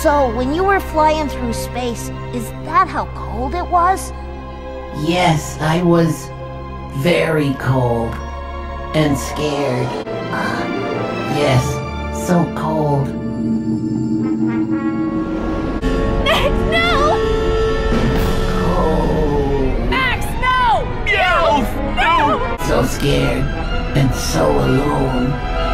So, when you were flying through space, is that how cold it was? Yes, I was very cold and scared. Uh, yes, so cold. Max, no! Cold. Max, no! Meowth! No! So scared and so alone.